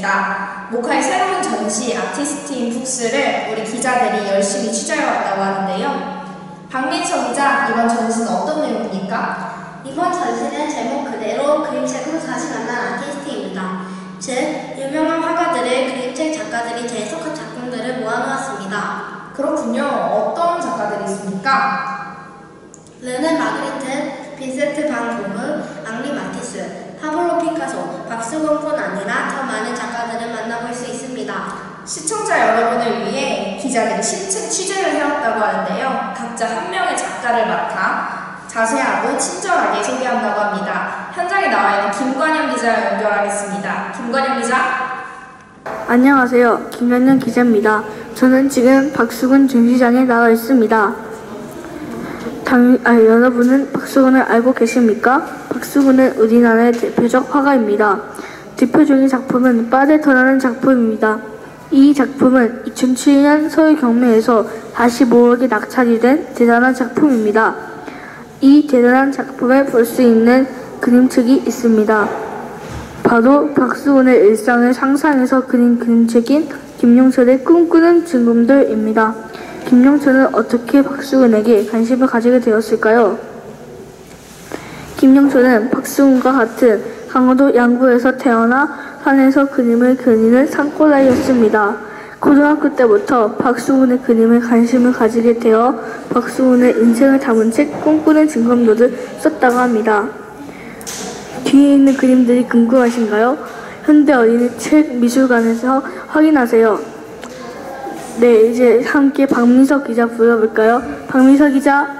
있습니다. 모카의 새로운 전시 Artist in Books를 우리 기자들이 열심히 취재해왔다고 하는데요. 박민서 기자, 이번 전시는 어떤 내용입니까? 이번 전시는 제목 그대로 그림책으로 다시 만난 아티스트입니다. 즉, 유명한 화가들의 그림책 작가들이 재해석한 작품들을 모아놓았습니다. 그렇군요. 어떤 작가들이 있습니까? 르네 마그리트, 빈센트 반 고흐, 앙리 마티스, 박수건뿐 아니라 더 많은 작가들을 만나볼 수 있습니다. 시청자 여러분을 위해 기자들이 심층 취재를 해왔다고 하는데요. 각자 한 명의 작가를 맡아 자세하고 친절하게 소개한다고 합니다. 현장에 나와 있는 김관영 기자 연결하겠습니다. 김관영 기자. 안녕하세요. 김현영 기자입니다. 저는 지금 박수근 전시장에 나와 있습니다. 당, 아, 여러분은 박수근을 알고 계십니까? 박수근은 우리나라의 대표적 화가입니다. 대표적인 작품은 빠데터라는 작품입니다. 이 작품은 2007년 서울 경매에서 45억에 낙찰이 된 대단한 작품입니다. 이 대단한 작품을 볼 수 있는 그림책이 있습니다. 바로 박수훈의 일상을 상상해서 그린 그림책인 김용철의 꿈꾸는 증금들입니다. 김용철은 어떻게 박수훈에게 관심을 가지게 되었을까요? 김용철은 박수훈과 같은 강원도 양구에서 태어나 산에서 그림을 그리는 산골아이였습니다. 고등학교 때부터 박수훈의 그림에 관심을 가지게 되어 박수훈의 인생을 담은 책 꿈꾸는 증검도를 썼다고 합니다. 뒤에 있는 그림들이 궁금하신가요? 현대 어린이 책 미술관에서 확인하세요. 네, 이제 함께 박민석 기자 불러볼까요? 박민석 기자.